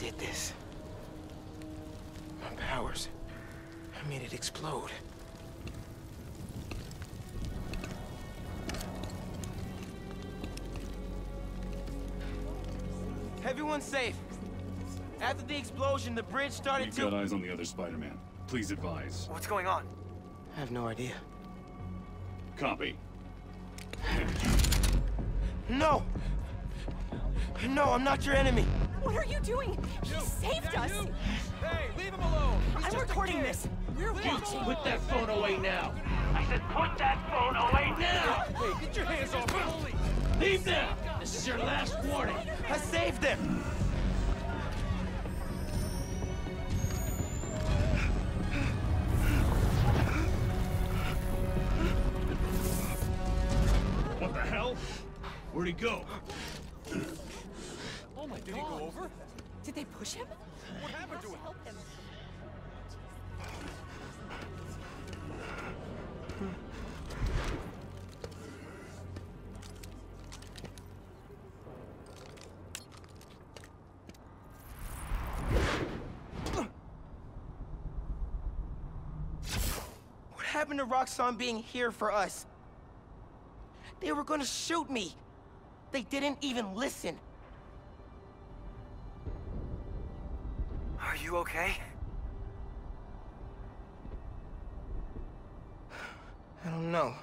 did this. My powers. I made it explode. Everyone's safe. After the explosion, the bridge started We've to... got eyes on the other Spider-Man. Please advise. What's going on? I have no idea. Copy. No! No, I'm not your enemy. What are you doing? He saved us! Hey, leave him alone! I'm recording this! We're watching! Put that phone away now. I said put that phone away now. Hey, get your hands off him! Leave them! This is your last warning. I saved him! What the hell? Where'd he go? My Did he go over? Did they push him? What happened to him? Help him. What happened to Roxxon being here for us? They were gonna shoot me. They didn't even listen. You okay? I don't know.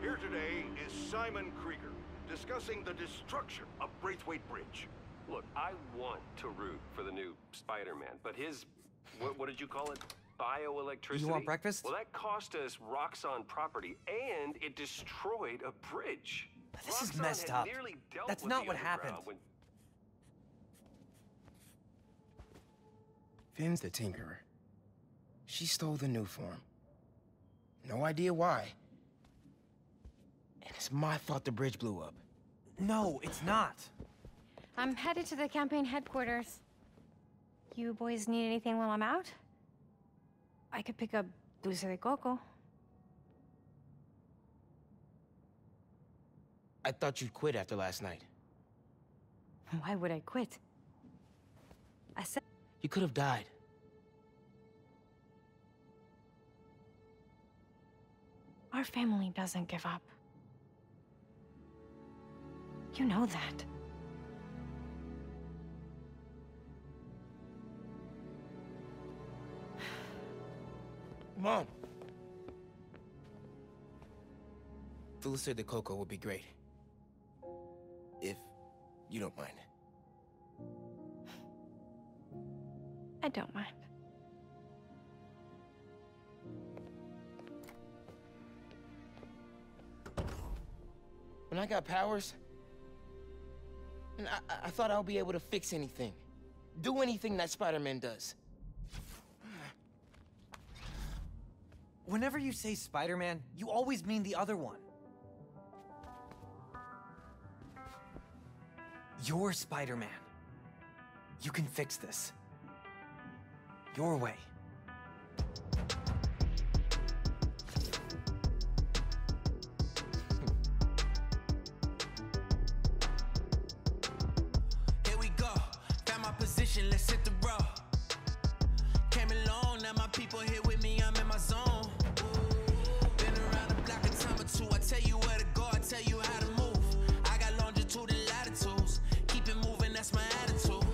Here today is Simon Krieger, discussing the destruction of Braithwaite Bridge. Look, I want to root for the new Spider-Man, but his, what, what did you call it? Bioelectricity? You want breakfast? Well, that cost us Roxxon property, and it destroyed a bridge. This is messed up. That's not what happened. when- Phin's the Tinkerer. She stole the Nuform. No idea why. And it's my fault the bridge blew up. No, it's not. I'm headed to the campaign headquarters. You boys need anything while I'm out? I could pick up dulce de coco. I thought you'd quit after last night. Why would I quit? I said You could have died. our family doesn't give up. You know that. Mom. Dulce de coco would be great. If you don't mind. I don't mind. When I got powers, and I, I- I thought I'll be able to fix anything. Do anything that Spider-Man does. Whenever you say Spider-Man, you always mean the other one. You're Spider-Man. You can fix this. Your way. Here we go. Found my position, let's hit the road. Came along, now my people here with me, I'm in my zone. Tell you where to go, I tell you how to move. I got longitude and latitudes. Keep it moving, that's my attitude.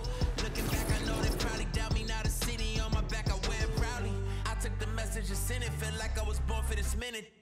Looking back, I know they probably doubt me. Now the city on my back, I wear it proudly. I took the message and sent it, felt like I was born for this minute.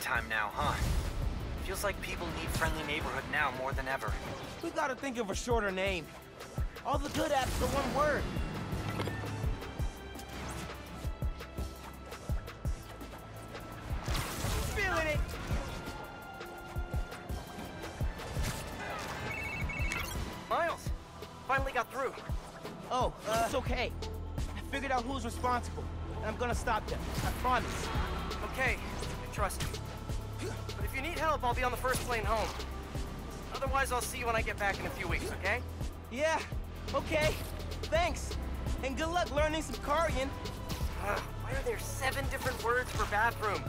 Time now, huh? Feels like people need friendly neighborhood now more than ever. We gotta think of a shorter name. All the good apps are one word. Feeling it! Miles! Finally got through. Oh, it's okay. I figured out who's responsible, and I'm gonna stop them. I promise. Okay, trust you. But if you need help, I'll be on the first plane home. Otherwise, I'll see you when I get back in a few weeks, okay? Yeah, okay. Thanks. And good luck learning Symkarian. Uh, why are there seven different words for bathroom?